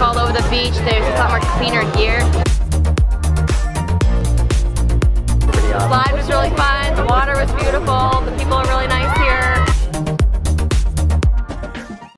All over the beach. There's a lot more cleaner here. The slide was really fun. The water was beautiful. The people